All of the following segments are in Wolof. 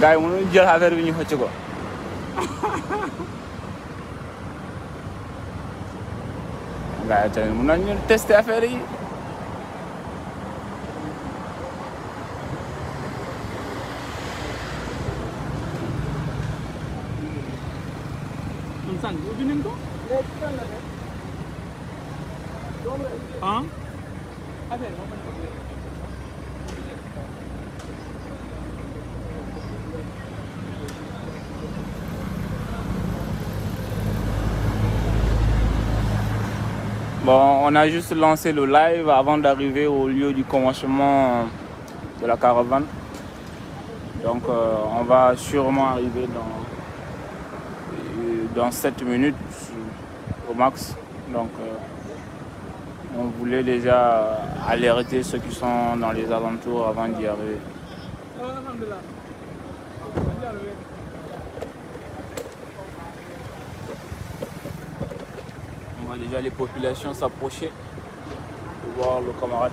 gars yi mënuñu jël affaire bi ñu xëcc ko gars yi tamit mën nañu tester affaire yi on a juste lancé le live avant d'arriver au lieu du commencement de la caravane. Donc euh, on va sûrement arriver dans, dans 7 minutes au max. Donc euh, on voulait déjà alerter ceux qui sont dans les alentours avant d'y arriver. voit déjà les populations s'approchaient pour voir le camarade.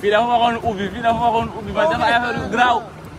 fii dafa waxoon ubbi fii dafa waxoon ubbi ba dafa affaire yu garaaw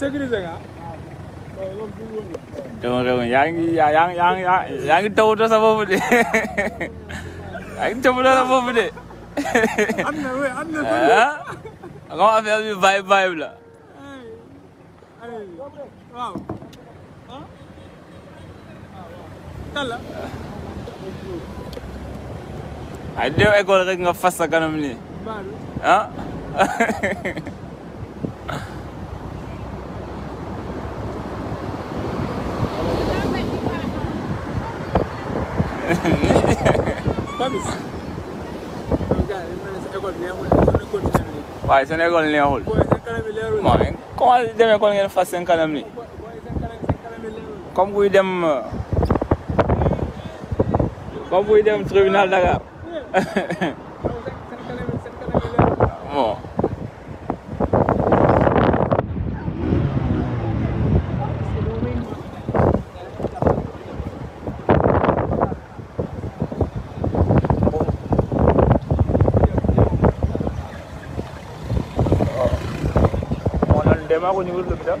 sécurité nga dama réew mi yaa ngi yaa yaa yaa yaa ngi tawutoo sa bopp de yaa ngi tawutoo sa bopp de am na oui am na. ah xam affaire bi vibe vibe la. waaw. tala. ay dew école rek nga fas sa kanam nii. ah. waaye seen école neexul moo ne comment demee kon ngeen fas seen kanam ni comme kuy dem comme kuy dem tribunal Dakar bon. moo doon demaa ko ñu wër lopitaan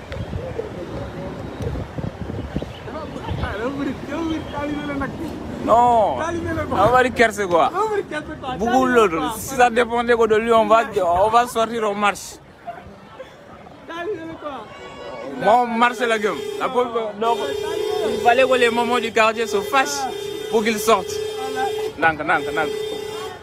non dafa bëri kerse quoi bëggul loolu si ça dépend de ko de lui on va on va sortir au marche moom marche la gëm la donc il fallait que les mamans du quartier se fâchent pour qu'ils sortent ndànk ndànk ndànk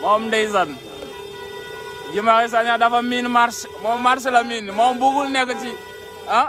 moom ndeysaan Guy Marius Sagna dafa miin marche moom marche la miin moom bëggul nekk ci ah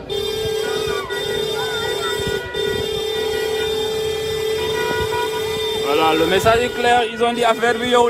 Voilà, le message est clair, ils ont dit affaire bi yow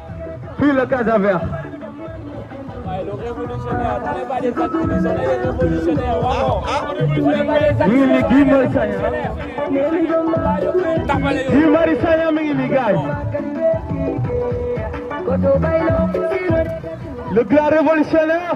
Puis le Casa Vert. Ñu ni Guy Marius Sagna. Guy Marius Sagna mi ngi ni gaay. Le grand révolutionnaire.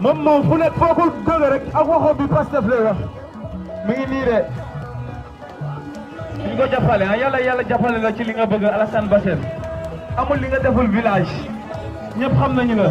moom moom fu nekk foo ko jóge rek ak waxoo bi Pastef lay wax mi ngi nii de ñu ko jàppale ah yàlla yàlla jàppale la ci li nga bëgg Alassane Bassène amul li nga deful village ñëpp xam nañu la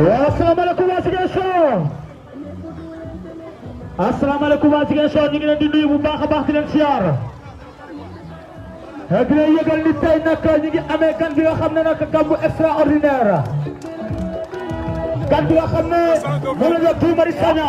asalaamaaleykum waa Ziguinchor asalaamaaleykum waa Ziguinchor ñu ngi leen di nuyu bu baax a baax di leen siyaar di leen yëgal ni tey nag ñu ngi amee gan bi nga xam ne nag gan bu extraordinaire gan bi nga xam ne moom la ñu wax Guy Marius Sagna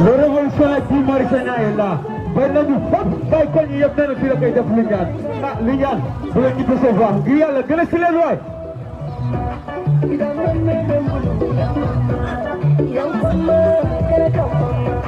Le révolutionnaire Guy Marius Sagna est là ba nañu fop bàyyi ko ñu yëpp nee na fii la koy def li ñaan ah li ñaan bu leen ñu recevoir ngir yàlla gën a si leen waay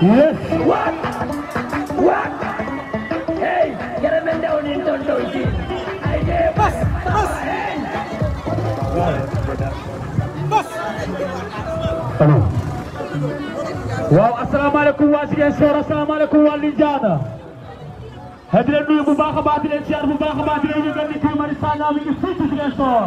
Yes. What? What? Hey, get him in down in Tondo. I did. Bus, bus. Hey. Bus. Hello. waaw asalaamaaleykum waa Ziguinchor asalaamaaleykum waa Lindiane di leen nuyu bu baax a baax di leen siyaar bu baax a baax di leen yëgal ni kii Mari Sagna mi ngi fii ci Ziguinchor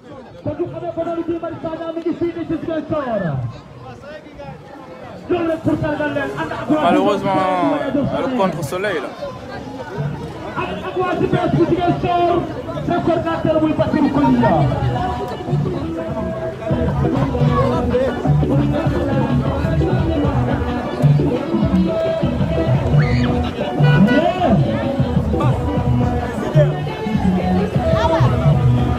kon ñu xamee ko noonu Guy Marius Sagna mi ngi fii nii ci Ziguinchor loolu rek pour sargal leen ànd ak waa malheureusement le contre soleil la ànd ak waa GPS bu Ziguinchor seen coordinateur muy Bassirou Kouliya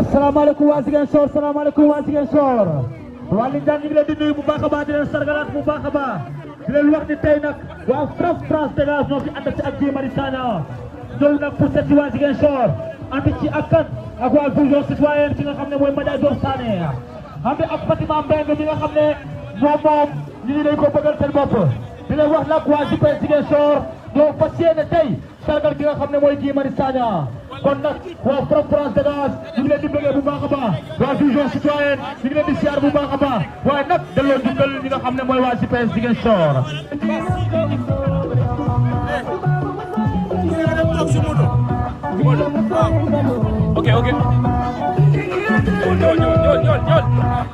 asalaamaaleykum waa Ziguinchor asalaamaaleykum waa Ziguinchor waa Lindiane ñu ngi leen di nuyu bu baax a baax di leen sargalaat bu baax a baax di leen wax ni tey nag waa France France dégage ñoo fi ànd ci ak Guy Marius Sagna ñëw nag pour seet si waa Ziguinchor ànd ci ak kan ak waa vision citoyenne ki nga xam ne mooy Madiadior Sané ànd ak Fatima Mbengue mi nga xam ne moom moom ñu ngi leen ko bëggal seen bopp di leen wax nag waa JPS Ziguinchor ñoo fas yéene tey sargal ki nga xam ne mooy Guy Marius Sagna kon nag waa From France Dégage ñu ngi leen di bëggee bu baax a baax waa vision citoyenne ñu ngi leen di siyaar bu baax a baax waaye nag delloo jukkal ñi nga xam ne mooy waa GPS Ziguinchor ok ok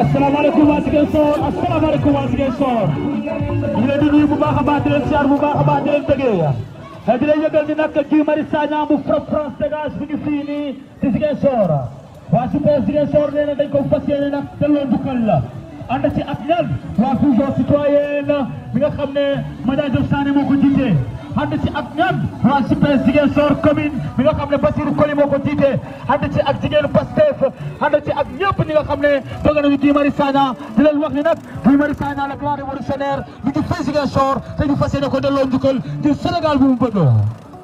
asalaamaaleykum waa Ziguinchor asalaamaaleykum waa Ziguinchor ñu ngi leen di nuyu bu baax a baax di leen siyaar bu baax a baax di leen bëggee di leen yëgal ni nag Guy Marius Sagna bu Frapp France dégage bi ngi fii nii ci Ziguinchor waa Super Ziguinchor nee na dañ ko fas yéene nag delloo njukkal la ànd ci ak ñan waa fusion citoyenne bi nga xam ne Madiagne Diop Sané moo ko jiite ànd ci ak ñan waa Super Ziguinchor commune bi nga xam ne Bassirou Koli moo ko jiite ànd ci ak jigéenu Pastef ànd ci ak ñëpp ñi nga xam ne bëgg nañu Guy Marius Sagna di leen wax ni nag Guy Marius Sagna le grand révolutionnaire mi ngi fii Ziguinchor te ñu fas yéene ko delloo njukkal ngir Sénégal bu mu bëgg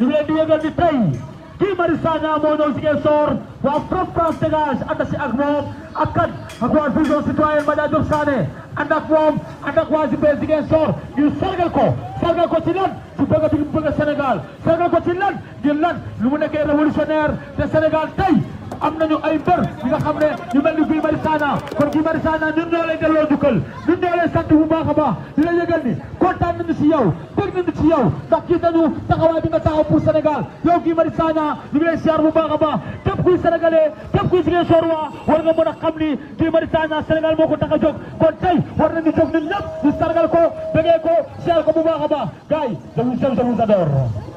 ñu ngi leen di yëgal ni tey kii Mari Sagna moo ñëw Ziguinchor waa Front France Dégage ànd si ak moom ak kat ak waa vision citoyenne Madia Diop Sané ànd ak moom ànd ak waa Ziguinchor Ziguinchor ñu sargal ko sargal ko ci lan su bëgg a tudd bëgg a Sénégal sargal ko ci lan ngir lan lu mu nekkee révolutionnaire te Sénégal tey am nañu ay mbër yi nga xam ne ñu mel ni Guy Marius Sagna kon Guy Marius Sagna ñun ñoo lay delloo njukkal ñun ñoo lay sant bu baax a baax di la yëgal ni kontaan nañu si yow dégg nañu ci yow ndax gis nañu taxawaay bi nga taxaw pour Sénégal yow Guy Marius Sagna ñu ngi lay siyaar bu baax a baax képp kuy sénégalais képp kuy jigéen soor waa war nga mën a xam ni Guy Marius Sagna Sénégal moo ko tax a jóg kon tey war nañu jóg ñun ñëpp ñu sargal ko bégee ko siyaar ko bu baax a baax gars yi je vous aime je vous adore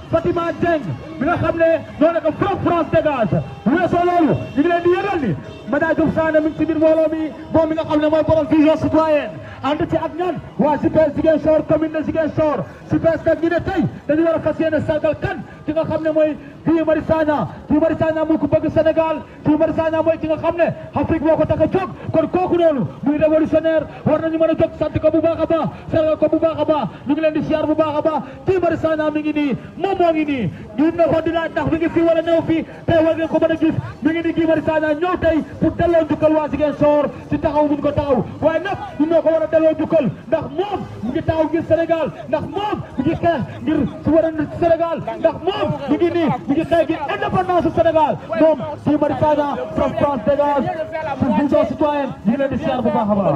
Fatima Dieng bi nga xam ne ñoo nekk Front France dégage bu weesoo loolu ñu ngi leen di yëgal ni Mada Diouf Sané mi ngi ci biir mbooloo mi moom mi nga xam ne mooy borom vision citoyenne ànd ci ak ñan waa JPS Ziguinchor commune de Ziguinchor JPS nag ñu ne tey dañu war a fas yéene sargal kan ki nga xam ne mooy Guy Marius Sagna Guy Marius Sagna mu ko bëgg Sénégal Souleymane Sagna mooy ki nga xam ne Afrique moo ko tax a jóg kon kooku noonu muy révolutionnaire war nañu mën a jóg sant ko bu baax a baax sargal ko bu baax a baax ñu ngi leen di siyaar bu baax a baax Souleymane Sagna mi ngi nii moom moo ngi nii ñu ne ko dinaa ndax mi ngi fii wala néew fii tey war ngeen ko mën a gis mi ngi nii Souleymane Sagna ñëw tey pour delloo njukkal waa Ziguinchor si taxaw buñ ko taxaw waaye nag ñu ñoo ko war a delloo jukkal ndax moom mu ngi taxaw ngir Sénégal ndax moom mu ngi xeex ngir su war a Sénégal ndax moom mu ngi nii mu ngi xeex ngir indépendance su Sénégal moom si Mari Sagna from France dégage su vision citoyenne ñu leen di siyaar bu baax a baax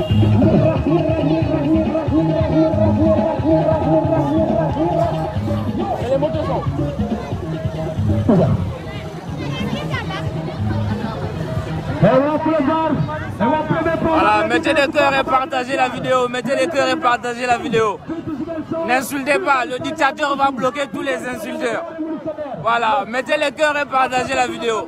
Tenemos dos. Voilà, mettez des cœurs et partagez la vidéo. Mettez des cœurs et partagez la vidéo. N'insultez pas, le dictateur va bloquer tous les insulteurs. Voilà, mettez les cœurs et partagez la vidéo.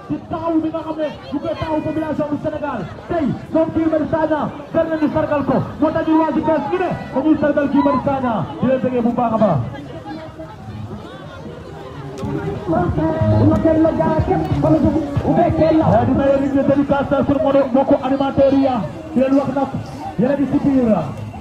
ci taawu bi nga xam ne bu koy taawu population bu Sénégal tey moom Guy Marius Sagna jar nañu sargal ko moo tax ñu waa ci bees ñu ne dañuy sargal Guy Marius Sagna di leen déggee bu baax a baax. waaye dina leen indi dédicace sur mbokku animateur yi di leen wax nag yéen a ngi si biir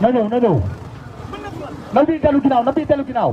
na ñëw na ñëw na bii dellu ginnaaw na bii dellu ginnaaw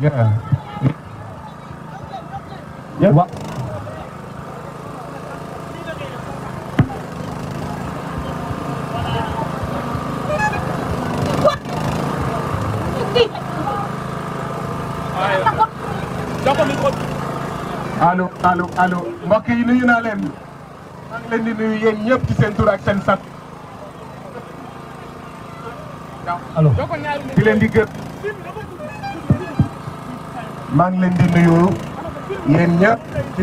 Yeah. Yeah. What? allo allo allo mbokk yi nuyu naa leen maa ngi leen di nuyu yéen ñëpp ci seen tur ak seen sant. allo di leen di gërëm. maa ngi leen di nuyu yéen ñëpp ci.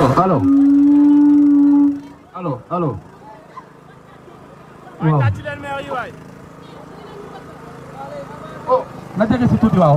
oh, allo allo allo waaw oh na jege si tuuti waaw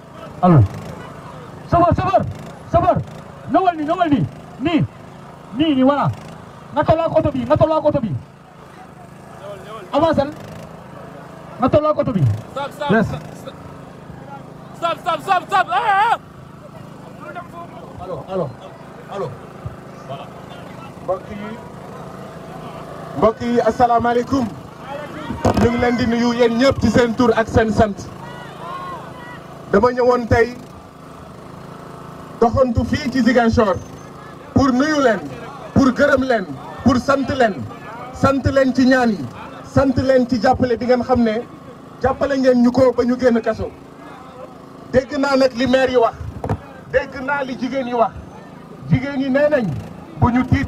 allo sëbër sëbër sëbër ñëwal ni ñëwal ni nii nii nii voilà nga tolloo ak oto bi nga tolloo ak oto bi avancé nga tolloo ak oto bi yes stop stop stop stop allo allo allo voilà mbokk yi mbokk yi asalaamaaleykum ñu ngi leen di nuyu yéen ñëpp ci seen tur ak seen sant dama ñëwoon tey doxantu fii ci Ziguinchor pour nuyu leen pour gërëm leen pour sant leen sant leen ci ñaan yi sant leen ci jàppale bi ngeen xam ne jàppale ngeen ñu ko ba ñu génn kaso dégg naa nag li maire yi wax dégg naa li jigéen yi wax jigéen yi nee nañ bu ñu tiit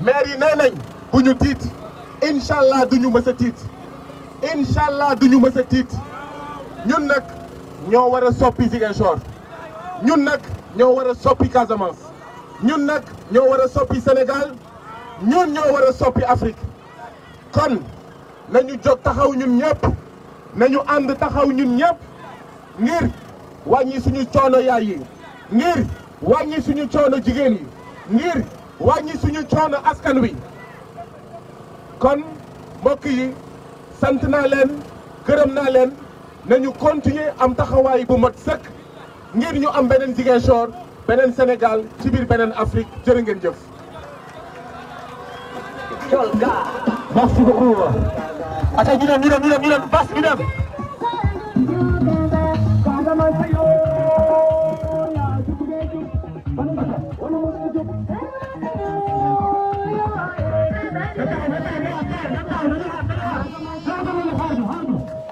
maire yi nee nañ bu ñu tiit incha allah du ñu mës a tiit incha allah du ñu mës a tiit ñun nag ñoo war a soppi Ziguinchor ñun nag ñoo war a soppi Casamance ñun nag ñoo war a soppi Sénégal ñun ñoo war a soppi Afrique. kon nañu jóg taxaw ñun ñëpp nañu ànd taxaw ñun ñëpp ngir wàññi suñu coono yaay yi ngir wàññi suñu coono jigéen yi ngir wàññi suñu coono askan wi kon mbokk yi sant naa leen gërëm naa leen nañu continuer am taxawaay bu mat sëkk ngir ñu am beneen Ziguinchor beneen Sénégal ci biir beneen Afrique jërë ngeen jëf. merci beaucoup. ata ñu dem ñu dem ñu dem ñu dem bas ñu dem.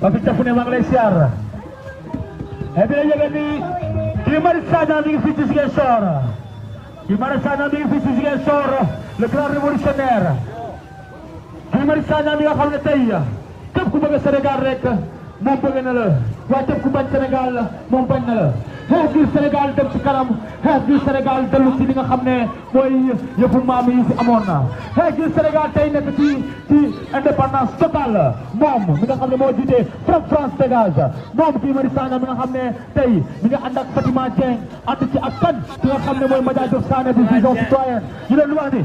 Papi Cafu ne maa ngi lay siyaar et puis yëgal ni Guy Marius Sagna mi ngi fii ci Ziguinchor Guy Marius Sagna mi ngi fii ci Ziguinchor le grand révolutionnaire Guy Marius Sagna mi nga xam ne tey képp ku bëgg Sénégal rek moom bëgg na la waaye képp ku bañ Sénégal moom bañ na la xeex biir Sénégal dem ci kanam xeex biir Sénégal dellu ci li nga xam ne mooy yëfu maam yi fi amoon na hey gis Sénégal tey nekk ci ci indépendance totale moom mi nga xam ne moo jiite Frapp France dégage moom kii Mari Sagna mi nga xam ne tey mi nga ànd ak Fatima Dieng ànd ci ak kan ki nga xam ne mooy Madia Diop Sané bi vision citoyenne ñu leen lu wax ni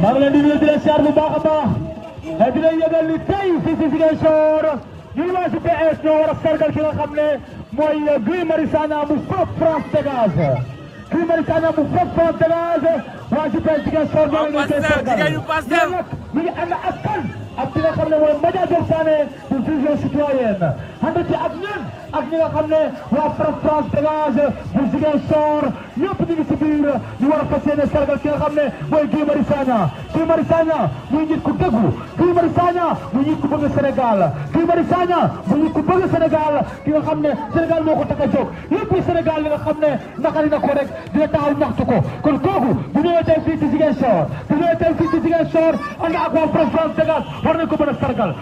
maa ngi leen di nuyu di leen siyaar bu baax a baax eh, di leen yëgal ni tey si si Ziguinchor ñu ngi waa si PS ñoo war a sargal ki nga xam ne mooy eh, Guy Marius Sagna mu Fop France Dégage Guy Marius Sagna mu Fop France Dégage waa si PS Ziguinchor ñoo ngi leen di sargal mi ngi ànd ak kan ak ki nga xam ne mooy Madiadior Sané pour vision citoyenne ànd ci ak ñun ak ñi nga xam ne waa France France dégage bu Ziguinchor ñëpp ñu ngi si biir ñu war a fas yéene sargal ki nga xam ne mooy Guy Marius Sagna Guy Marius Sagna muy nit ku dëggu Guy Marius Sagna muy nit ku bëgg Sénégal Guy Marius Sagna muy nit ku bëgg Sénégal ki nga xam ne Sénégal moo ko tax a jóg lépp Sénégal li nga xam ne naqari na ko rek dina taxaw ñaxtu ko kon kooku bu ñëwee tey fii ci Ziguinchor bu ñëwee tey fii ci Ziguinchor ànd ak waa France France dégage war nañ ko mën a sargal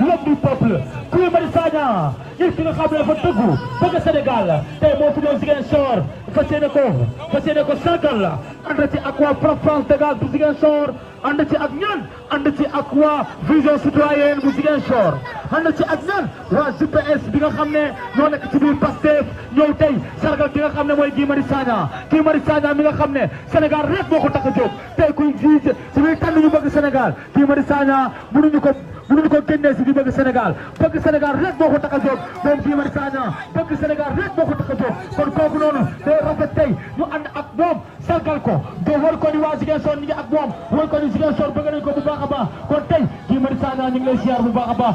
l'homme du peuple Guy Marius Sagna nit ki nga xam ne dafa dëggu bëgg Sénégal tey moo fi ñëw Ziguinchor fas yéene ko fas yéene ko sargal ànd ci ak waa Fra France Dégage bu Ziguinchor ànd ci ak ñan ànd ci ak waa vision citoyenne bu Ziguinchor ànd ci ak ñan waa GPS bi nga xam ne ñoo nekk ci biir Pastef ñëw tey sargal ki nga xam ne mooy Guy Marius Sagna Guy Marius Sagna mi nga xam ne Sénégal rek moo ko tax a jóg tey kuy jiite si biir tànn ñu bëgg Sénégal Guy Marius Sagna mënuñu ko mënuñu ko génnee si di bëgg Sénégal bëgg Sénégal rek moo ko tax a jóg moom Guy Marius Sagna bëgg Sénégal rek moo ko tax a jóg kon kooku noonu day rafet tey ñu ànd ak moom sargal ko do war ko ni waa Ziguinchor ñu ngi ak moom war ko ni Ziguinchor bëgg nañ ko bu baax a baax kon tey Guy Marius Sagna ñu ngi lay siyaar bu baax a baax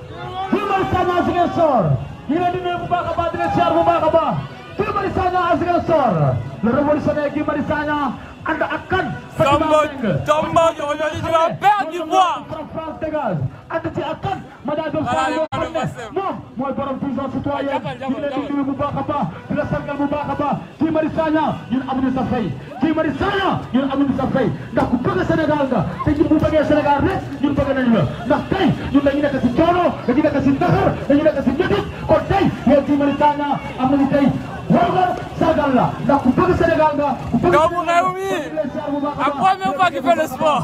Guy Marius Sagna à Ziguinchor ñu ngi leen di nuyu bu baax a baax di leen siyaar bu baax a baax Guy Marius Sagna à Ziguinchor le révolutionnaire Guy Marius Sagna ànd ak kan Samba Samba aujourd'hui tu vas perdre du poids France dégage ànd ci ak kan Madia Diop Fall moo xam ne moom mooy borom puissance citoyenne ñu ngi leen di nuyu bu baax a baax di la sargal bu baax a baax Guy Marius Sagna ñun amuñu sa fay Guy Marius Sagna ñun amuñu sa fay ndax ku bëgg Sénégal nga te ñun bu bëggee Sénégal rek ñun bëgg nañu la ndax tey ñun dañu nekk si coono dañu nekk si naxar dañu nekk si métit kon tey yow Guy Marius Sagna am nañu tey war nga sargal la ndax ku bëgg Sénégal nga ku bëgg doomu réew mi ak boo même pas qui fait le sport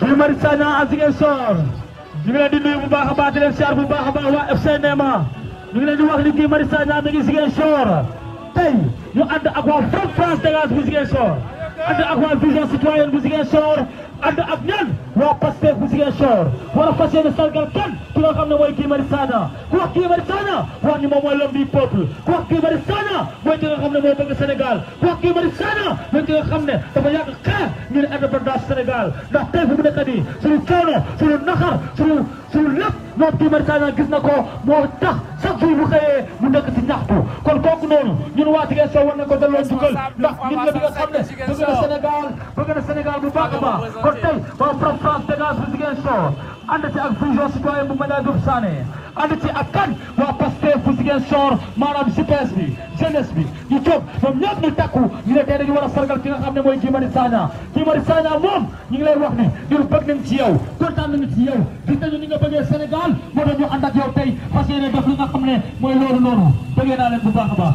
Guy Marius Sagna à Ziguinchor ñu ngi leen di nuyu bu baax a baax di leen siyaar bu baax a baax waa FC Nema ñu ngi leen di wax ni Guy Marius Sagna mi ngi Ziguinchor tey ñu ànd ak waa Front France Dégage bu Ziguinchor ànd ak waa Vision Citoyenne bu Ziguinchor ànd ak ñan waa Pastef bu Ziguinchor war a fas yéene sargal kan ki nga xam ne mooy Guy Marius Sagna ku wax Guy Marius Sagna wax ni moom mooy l'homme du peuple ku wax Guy Marius Sagna mooy ki nga xam ne moo bëgg Sénégal wax kii Mari Sagna mooy ki nga xam ne dafa yàgg xeex ñu ne indépendance Sénégal ndax tey fu mu nekk nii suñu coono suñu naxar suñu suñu lépp moom kii Mari Sagna gis na ko moo tax chaque jour bu xëyee mu nekk ci ñaxtu kon kooku noonu ñun waa Tigé Sow war nañ ko delloo njukkal ndax nit la bi nga xam ne bëgg na Sénégal bëgg na Sénégal bu baax a baax kon tey waa From France dégage bu Tigé Sow ànd ci ak vision citoyen bu Madia Diouf Sané ànd ci ak kan waa Pastef fu Ziguinchor maanaam GPS bi jeunesse bi ñu jóg ñoom ñëpp ñu takku ñu ne tey dañu war a sargal ki nga xam ne mooy Guy Marius Sagna Guy Marius Sagna moom ñu ngi lay wax ni ñun bëgg nañ ci yow kontaan nañu ci yow gis nañu ni nga bëggee Sénégal moo tax ñu ànd ak yow tey fas yéene def li nga xam ne mooy loolu noonu bëggee naa leen bu baax a baax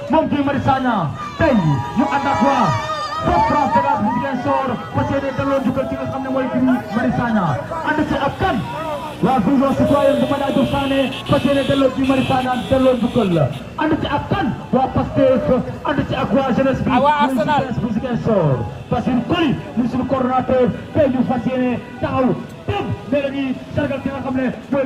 moom Guy Marius Sagna tey ñu ànd ak waa Fos France de la Ziguinchor fas yéene delloo njukkal ki nga xam ne mooy Guy Marius Sagna ànd ci ak kan waa vision citoyenne bu Madia Diouf Sané fas yéene delloo Guy Marius Sagna delloo njukkal la ànd ci ak kan waa Pastef ànd ci ak waa jeunesse bi waa Arsenal bu Ziguinchor parce que Coly ñu suñu coordonnateur tey ñu fas yéene taxaw tëb mais dañuy sargal ki nga xam ne mooy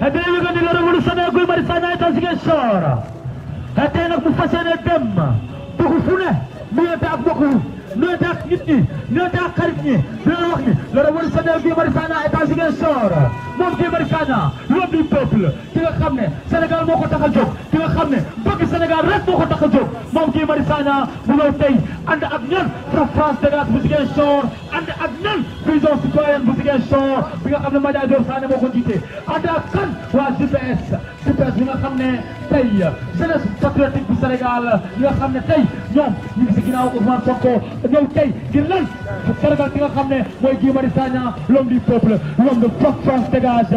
a dee yëgal ni la révolutionnaire Guy Marius Sagna état Ziguinchor a tey nag mu fas yéene dem dugg fu ne nuyante ak mbokk yi nuyante ak nit ñi nuyante ak xarit ñi dina la wax ni la révolutionnaire Guy Marius Sagna état Ziguinchor moom Guy Marius Sagna l'homme du peuple ki nga xam ne Sénégal moo ko tax a jóg ki nga xam ne bëgg Sénégal rek moo ko tax a jóg moom Guy Marius Sagna mu ñëw tey ànd ak ñun sa France dégage bu Ziguinchor ànd ak ñan prison citoyenne bu Ziguinchor bi nga xam ne Madiaye Diop Sané moo ko jiite ànd ak kan waa GPS GPS bi nga xam ne tey jeunesse patriotique bu Sénégal bi nga xam ne tey ñoom ñu ngi si ginnaaw Ousmane Sonko ñëw tey ngir lan Sénégal bi nga xam ne mooy Guy Marius Sagna l'homme du peuple l'homme de force France dégage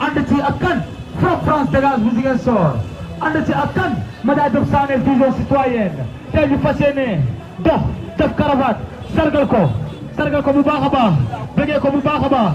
ànd ci ak kan Frapp France dégage bu Ziguinchor ànd ci ak kan Madia Diop Sané vision citoyenne tey ñu fas yéene dox def cravate sargal ko sargal ko bu baax a baax bëggee ko bu baax a baax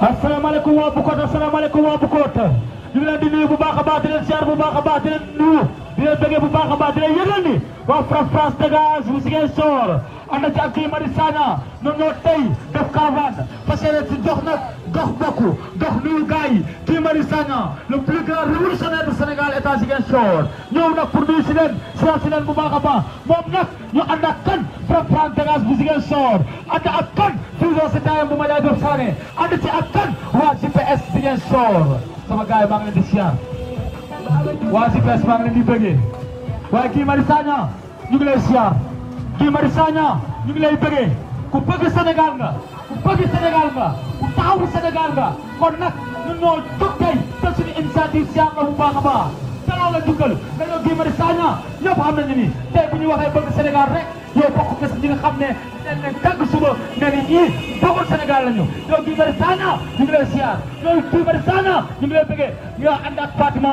asalaamaaleykum waa Bukot asalaamaaleykum waa Bukot ñu ngi leen di nuyu bu baax a baax di leen siyaar bu baax a baax di leen nuyu di leen bëggee bu baax a baax di leen yëgal ni waa France France dégage bu Ziguinchor ànd ci ak Guy Marius Sagna ñoom ñoo tey def caravane parce que ci jox nag dox bokku dox nuyu gars yi Guy Marius Sagna le plus grand révolutionnaire du Sénégal état Ziguinchor ñëw nag pour nuyu si leen soor si leen bu baax a baax moom nag ñu ànd ak kan Franck Franck Dégage bu Ziguinchor ànd ak kan fusion si taayam bu Madia Diop Sané ànd ci ak kan waa GPS Ziguinchor sama gars yi maa ngi leen di siyaar waa GPS maa ngi leen di bëggee waaye Guy Marius Sagna ñu ngi lay siyaar Guy Marius Sagna ñu ngi lay bëggee ku bëgg Sénégal nga ku bëgg Sénégal nga ku taxawu Sénégal nga kon nag ñun ñoo jóg tey te suñu initiative siyaar la bu baax a baax daloo la jukkal nga ñëw Guy Marius Sagna ñëpp xam nañu ni tey bu ñu waxee bëgg Sénégal rek yow bokk nga si ñi nga xam ne dañ ne tàgg suba nga ni ñii bëggul Sénégal la ñu yow Guy Marius Sagna ñu ngi lay siyaar yow Guy Marius Sagna ñu ngi lay bëggee nga ànd ak Fatima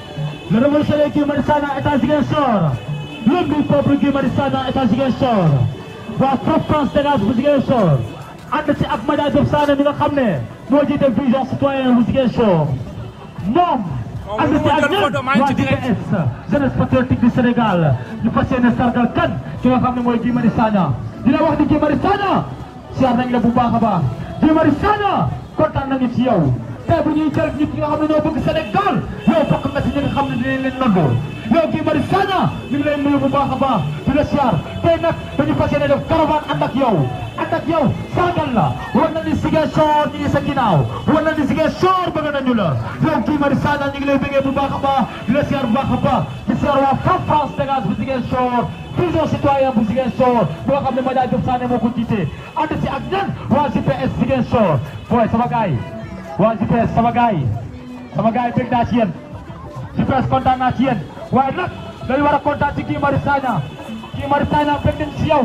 Le révolutionnaire Guy Marius Sagna est à Ziguinchor. L'homme du peuple Guy Marius Sagna est à Ziguinchor. waa Front France Dégage bu Ziguinchor ànd ci ak Madia Diop Sané mi nga xam ne moo jiite vision citoyenne bu Ziguinchor moom. ànd ci ak ñëpp waa GPS jeunesse patriotique du Sénégal ñu fas yéene sargal kan ki nga xam ne mooy Guy Marius Sagna di la wax ni Guy Marius Sagna siyaar nañ la bu baax a baax Guy Marius Sagna kontaan nañu ci yow tey bu ñuy jël nit ñi nga xam ne ñoo bëgg Sénégal yow bokk nga ci ñi nga xam ne dinañ leen nangu yow Guy Marius Sagna ñu ngi lay nuyu bu baax a baax di la siyaar tey nag dañu fas yéene def caravane ànd ak yow ànd ak yow sargal la war na ni Ziguinchor ñu ngi sa ginnaaw war na ni Ziguinchor bëgg nañu la yow Guy Marius Sagna ñu ngi lay bëggee bu baax a baax di la siyaar bu baax a baax di siyaar waa Femme France Dégage bu Ziguinchor vision citoyen bu Ziguinchor boo xam ne Madia Diop Sané moo ko jiite ànd si ak ñan waa GPS Ziguinchor booy sama gaay waa GPS sama gaay sama gaay bëgg naa ci yéen GPS kontaan naa ci yéen waaye nag dañu war a kontaan ci Guy Marius Sagna Guy Marius Sagna bëgg nañ ci yow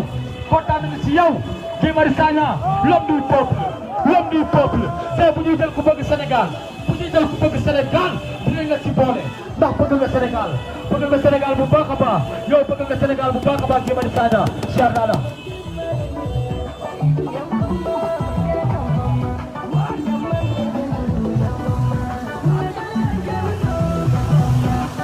kontaan nañ ci yow Guy Marius Sagna l'homme du peuple l'homme du peuple tey bu ñuy jël ku bëgg Sénégal bu ñuy jël ku bëgg Sénégal dinañ la ci boole ndax bëgg nga Sénégal bëgg nga Sénégal bu baax a baax yow bëgg nga Sénégal bu baax a baax Guy Marius Sagna siyaar naa la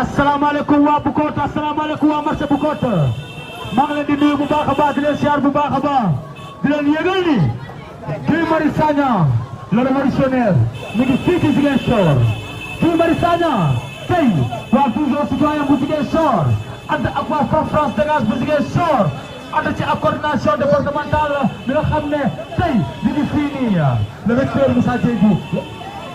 asalaamaaleykum waa Bukot asalaamaaleykum waa marché Bukot maa ngi leen di nuyu bu baax a baax di leen siyaar bu baax a baax di leen yëgal ni Guy Marius Sagna le révolutionnaire mi ngi fii ci Ziguinchor Guy Marius Sagna tey waa vision citoyen bu Ziguinchor ànd ak waa Front France dégage bu Ziguinchor ànd ci ak coordination départementale bi nga xam ne tey ñu ngi fii nii le recteur Moussa Diédhiou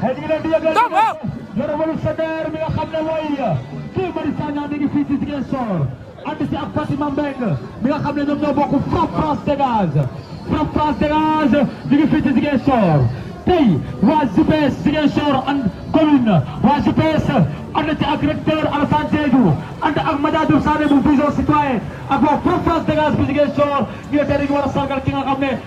xëy na leen di yëgal Tom, waaw. le révolutionnaire mi nga xam ne mooy kii Mari Sagna mi ngi fii ci Ziguinchor ànd si ak Fatima Mbengue mi nga xam ne ñoom ñoo bokk Frapp France dégage Frapp France dégage mi ngi fii ci Ziguinchor tey waa GPS Ziguinchor ànd commune waa GPS ànd ci ak recteur Alassane Diédhiou ànd ak Madiadou Sané bu vision citoyen ak waa Frapp France dégage bu Ziguinchor ñu ne tey dañu war a sargal ki nga xam ne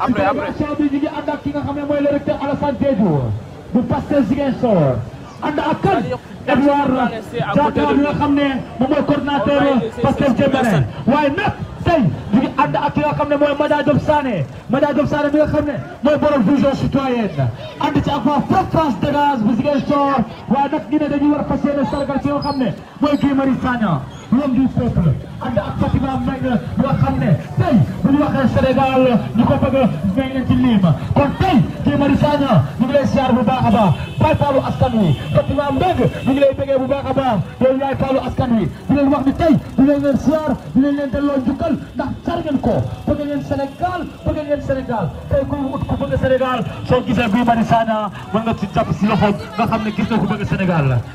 après après bi ñu ngi ànd ak ki nga xam ne mooy le recteur Alassane Diédhiou bu Pastef Ziguinchor ànd ak kan Edouard Diatta bi nga xam ne moom mooy coordinateur Pastef Diembéring waaye nag tey ñu ngi ànd ak ki nga xam ne mooy Madia Diop Sané Madia Diop Sané bi nga xam ne mooy borom vision citoyenne ànd ci ak waa Force France Dégage bu Ziguinchor waaye nag ñu ne dañuy war a fas yéene sargal ki nga xam ne mooy Guy Marius Sagna l'homme du peuple ànd ak Fatima Mbengue bi nga xam ne tey bu ñu waxee Sénégal ñu ko bëgg a meññ ci liim kon tey Guy Marius Sagna ñu ngi lay siyaar bu baax a baax baay faalu askan wi Fatima Mbengue ñu ngi lay bëggee bu baax a baax yow yaay faalu askan wi di leen wax ni tey di leen leen siyaar di leen leen delloo njukkal ndax sar ngeen ko bëgg ngeen Sénégal bëgg ngeen Sénégal tey kuy ut ku bëgg Sénégal soo gisee Guy Marius Sagna mën nga ci jàpp si loxoom nga xam ne gis nga ku bëgg Sénégal la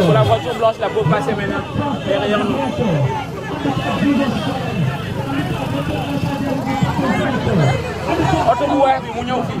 Pour la voiture blanche, la peau passe maintenant derrière nous. oto bu weex bi mu ñëw fii